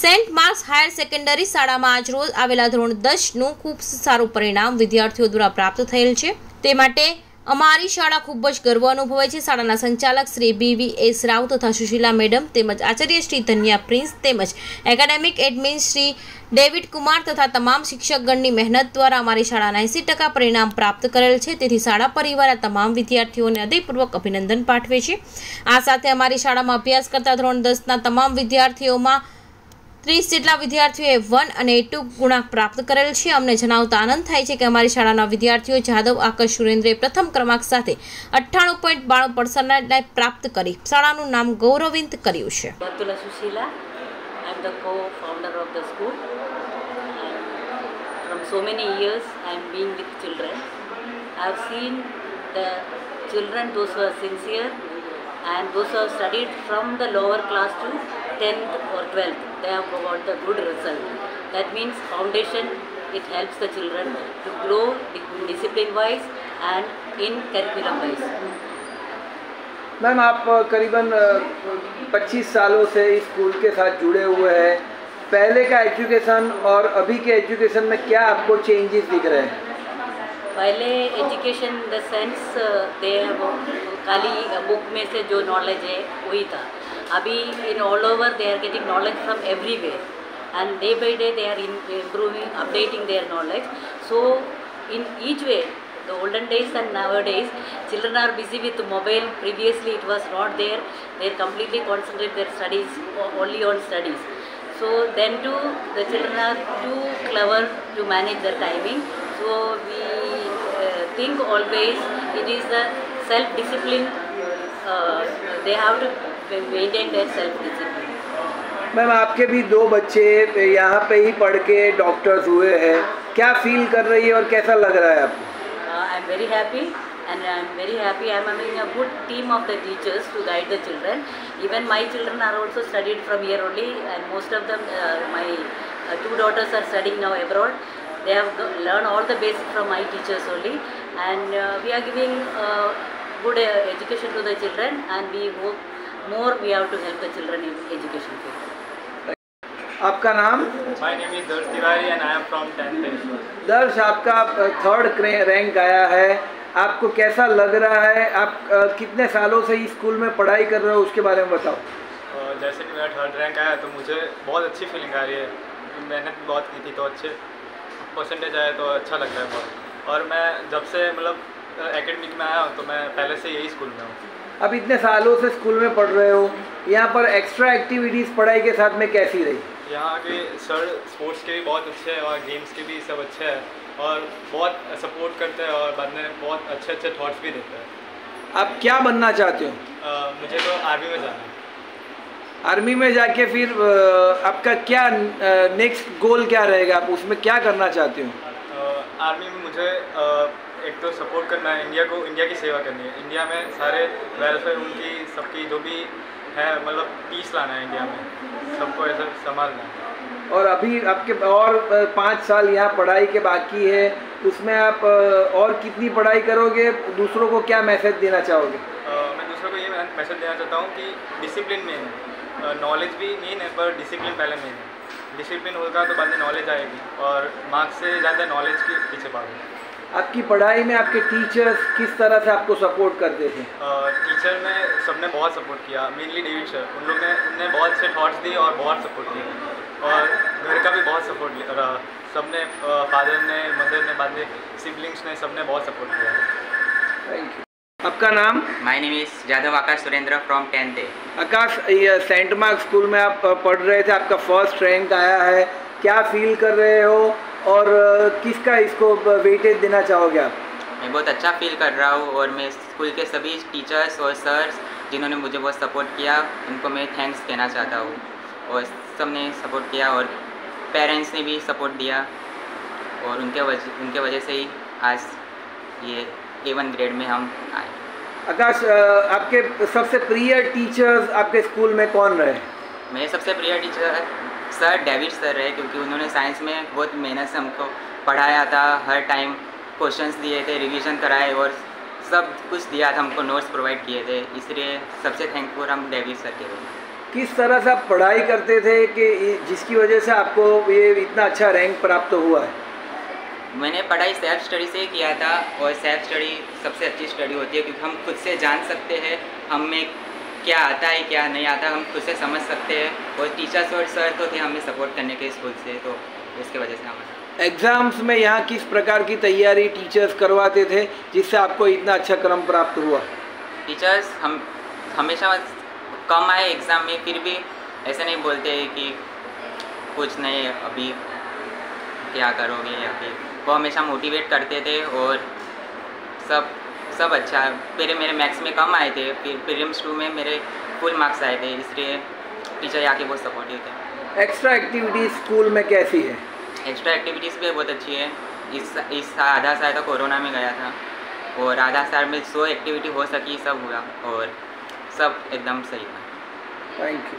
Saint marks higher secondary શાળામાં આજરોજ આવેલા ધોરણ દસનું ખૂબ સારું પરિણામ વિદ્યાર્થીઓ દ્વારા પ્રાપ્ત થયેલ છે. તે માટે અમારી શાળા ખૂબ જ ગર્વ અનુભવે છે. શાળાના સંચાલક Shri B V S Rao તથા સુશીલા મેડમ તેમજ આચાર્ય શ્રી ધન્યા પ્રિન્સ તેમજ academic admin Shri David Kumar તથા તમામ શિક્ષકગણની મહેનત દ્વારા અમારી શાળાના એંસી ટકા પરિણામ પ્રાપ્ત કરેલ છે. તેથી શાળા પરિવાર આ તમામ વિદ્યાર્થીઓને હૃદયપૂર્વક અભિનંદન પાઠવે છે. આ સાથે અમારી શાળામાં અભ્યાસ કરતા ધોરણ દસના તમામ વિદ્યાર્થીઓમાં ત્રીસ જેટલા વિદ્યાર્થીઓએ વન અને ટુ ગુણાંક પ્રાપ્ત કરેલ છે અમને જણાવતા આનંદ થાય છે કે અમારી શાળાના વિદ્યાર્થીઓ જાદવ આકાશ સુરેન્દ્રે પ્રથમ ક્રમાંક સાથે અઠ્ઠાણું પોઈન્ટ બાણું પર્સન્ટાઇલ પ્રાપ્ત કરી શાળાનું નામ ગૌરવિત કર્યું છે and those who have studied from the lower class to 10th or 12th, they have got the good result. That means foundation, it helps the children to grow discipline wise and in curriculum wise. Ma'am आप करीबन 25 सालों से इस school के साथ जुड़े हुए हैं पहले का एजुकेशन और अभी के एजुकेशन में क्या आपको चेंजेस दिख रहे हैं पहले एजुकेशन द सेंस दे खाली बुक में से जो नॉलेज है वही था Abhi in all over they are getting knowledge from everywhere and day by day they are improving, updating their knowledge. So in each way, the olden days and nowadays, children are busy with mobile. Previously it was not there. They completely concentrate their studies only on studies. So then too, the children are too clever to manage their timing. So we uh, think always it is the self-discipline uh, they have to ma'am आपके भी दो बच्चे यहाँ पे ही पढ़ के doctors हुए हैं। क्या फील कर रही है और कैसा लग रहा है आपको? I am very happy and I am very happy I good team of the teachers to guide the even my children are from here only and most of the two daughters are my teachers only and we are giving good education to the children and we hope more we have to help the children in education field. आपका नाम? My name is Darsh Tiwari and I am from 10th Darsh आपका third rank आया है। आपको कैसा लग रहा है? आप कितने सालों से स्कूल में पढ़ाई कर रहे हो? उसके बारे में बताओ। जैसे कि मेरा थर्ड रैंक आया तो मुझे बहुत अच्छी फीलिंग आ रही है। मेहनत भी बहुत की थी तो अच्छे परसेंटेज आए तो अच्छा लग रहा है बहुत। और मैं जब से मतलब एकेडमिक में आया हूँ तो मैं पहले से यही स्कूल में हूँ। अब इतने सालों से स्कूल में पढ़ रहे हो यहाँ पर एक्स्ट्रा एक्टिविटीज़ पढ़ाई के साथ में कैसी रही? यहाँ के सर स्पोर्ट्स के भी बहुत अच्छे हैं और गेम्स के भी सब अच्छे हैं और बहुत सपोर्ट करते हैं और बाद में बहुत अच्छे अच्छे थॉट्स भी देते हैं। आप क्या बनना चाहते हो? मुझे तो आर्मी में जाना है। आर्मी में जाके फिर आपका क्या नेक्स्ट गोल क्या रहेगा? आप उसमें क्या करना चाहते हो? आर्मी में मुझे अ, एक तो सपोर्ट करना है इंडिया को इंडिया की सेवा करनी है। इंडिया में सारे वेलफेयर उनकी सबकी जो भी है मतलब पीस लाना है इंडिया में। सबको ऐसा संभालना है। और अभी आपके और पाँच साल यहाँ पढ़ाई के बाकी है उसमें आप और कितनी पढ़ाई करोगे? दूसरों को क्या मैसेज देना चाहोगे? अ, मैं दूसरों को ये मैसेज देना चाहता हूँ कि डिसिप्लिन मेन है। नॉलेज भी मेन है पर डिसिप्लिन पहले मेन है। डिसिप्लिन होगा तो बाद में नॉलेज आएगी और मार्क्स से ज़्यादा नॉलेज के पीछे भागो। आपकी पढ़ाई में आपके टीचर्स किस तरह से आपको सपोर्ट करते थे? टीचर में सबने बहुत सपोर्ट किया मेनली डेविड सर उन लोग ने उनने बहुत अच्छे थॉट्स दिए और बहुत सपोर्ट किया और घर का भी बहुत सपोर्ट रहा सबने फादर ने मदर ने बाद में सिबलिंग्स ने सबने बहुत सपोर्ट किया। थैंक यू आपका नाम? My name is Jadhav Akash Surendra from tenth A Akash ये सेंट मार्क स्कूल में आप पढ़ रहे थे आपका फ़र्स्ट रैंक आया है। क्या फील कर रहे हो और किसका इसको वेटेज देना चाहोगे आप? मैं बहुत अच्छा फील कर रहा हूँ और मैं स्कूल के सभी टीचर्स और सर्स जिन्होंने मुझे बहुत सपोर्ट किया उनको मैं थैंक्स कहना चाहता हूँ। और सबने सपोर्ट किया और पेरेंट्स ने भी सपोर्ट दिया और उनके वजह उनके वजह से ही आज ये ए वन ग्रेड में हम आए। आकाश आपके सबसे प्रिय टीचर्स आपके स्कूल में कौन रहे? मेरे सबसे प्रिय टीचर सर डेविड सर रहे क्योंकि उन्होंने साइंस में बहुत मेहनत से हमको पढ़ाया था हर टाइम क्वेश्चंस दिए थे रिवीजन कराए और सब कुछ दिया था हमको नोट्स प्रोवाइड किए थे। इसलिए सबसे थैंकफुल हम डेविड सर के लिए। किस तरह से आप पढ़ाई करते थे कि जिसकी वजह से आपको ये इतना अच्छा रैंक प्राप्त तो हुआ है? मैंने पढ़ाई सेल्फ स्टडी से ही किया था और सेल्फ स्टडी सबसे अच्छी स्टडी होती है क्योंकि हम खुद से जान सकते हैं हम में क्या आता है क्या नहीं आता हम खुद से समझ सकते हैं। और टीचर्स और सर तो थे हमें सपोर्ट करने के स्कूल से तो इसकी वजह से हम एग्ज़ाम्स में यहाँ किस प्रकार की तैयारी टीचर्स करवाते थे जिससे आपको इतना अच्छा क्रम प्राप्त हुआ? टीचर्स हम हमेशा कम आए एग्ज़ाम में फिर भी ऐसे नहीं बोलते कि कुछ नहीं अभी क्या करोगे या फिर वो हमेशा मोटिवेट करते थे और सब सब अच्छा पहले मेरे मैथ्स में कम आए थे फिर प्रीलिम्स टू में मेरे फुल मार्क्स आए थे इसलिए टीचर यहाँ के बहुत सपोर्टिव थे। एक्स्ट्रा एक्टिविटीज़ स्कूल में कैसी है? एक्स्ट्रा एक्टिविटीज़ भी बहुत अच्छी है। इस इस आधा साल तो कोरोना में गया था और आधा साल में सो एक्टिविटी हो सकी सब हुआ और सब एकदम सही था थैंक यू